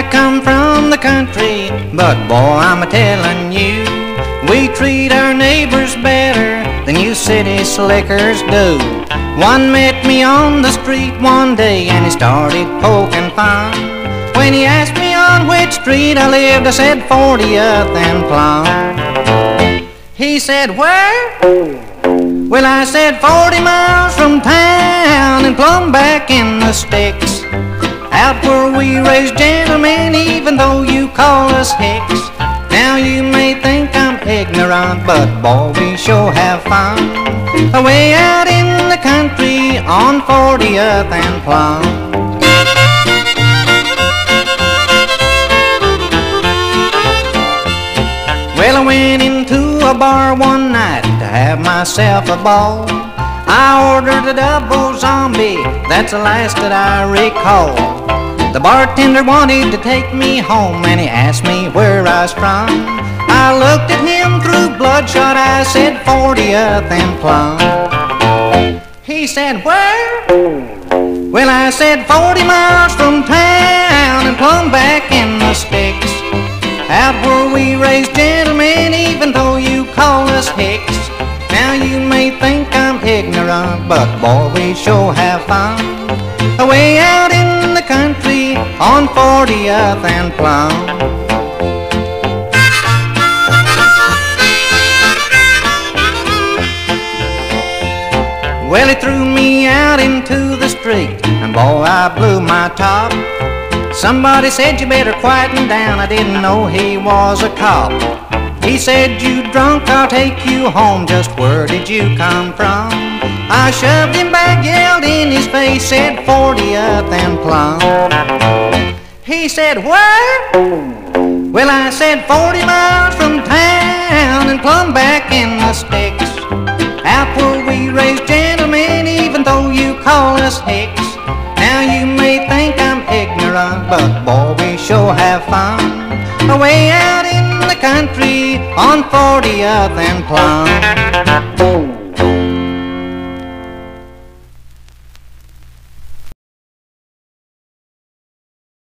I come from the country, but boy, I'm a telling you, we treat our neighbors better than you city slickers do. One met me on the street one day and he started poking fun. When he asked me on which street I lived, I said 40th and Plum. He said, Where? Well, I said 40 miles from town and plumb back in the sticks. Where we raise gentlemen, even though you call us hicks. Now you may think I'm ignorant, but boy, we sure have fun. Away out in the country on 40th and Plum. Well, I went into a bar one night to have myself a ball. I ordered a double zombie, that's the last that I recall. The bartender wanted to take me home and he asked me where I was from. I looked at him through bloodshot eyes, said 40th and Plum. He said, Where? Well, I said 40 miles from town and plumb back in the sticks. Out where we raise gentlemen, even though you call us hicks. Now you may think I'm ignorant, but boy, we sure have fun. Away out 40th and Plum. Well, he threw me out into the street, and boy, I blew my top. Somebody said you better quieten down, I didn't know he was a cop. He said, You drunk, I'll take you home, just where did you come from? I shoved him back, yelled in his face, said 40th and Plum. He said, Where? Well, I said 40 miles from town and plumb back in the sticks. Out where we raise gentlemen, even though you call us hicks. Now you may think I'm ignorant, but boy, we sure have fun. Away out in the country on 40th and Plum.